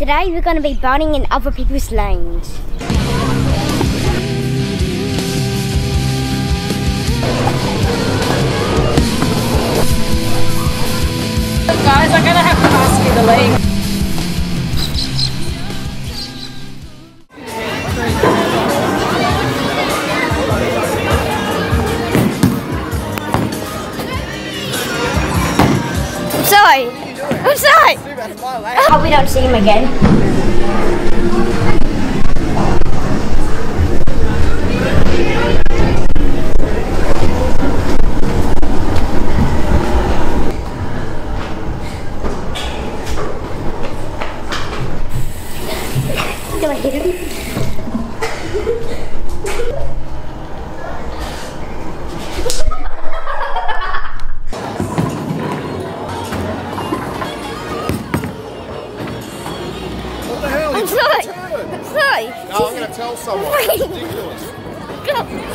Today we're going to be burning in other people's lanes. Guys, I'm gonna have to ask you to leave. I'm sorry. I'm sorry. I hope we don't see him again. Do I hit him? What the hell? I'm You sorry. took a turn. I'm sorry. No, I'm going to tell someone. It's ridiculous.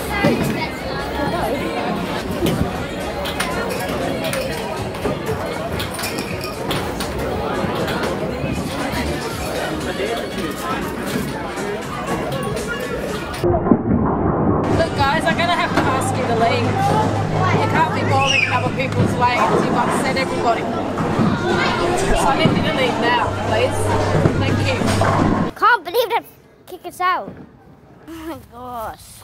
Look, guys, I'm gonna have to ask you to leave. You can't be boarding in other people's lanes. You've upset everybody. So I need you to leave now, please. Believe that kick us out. Oh my gosh.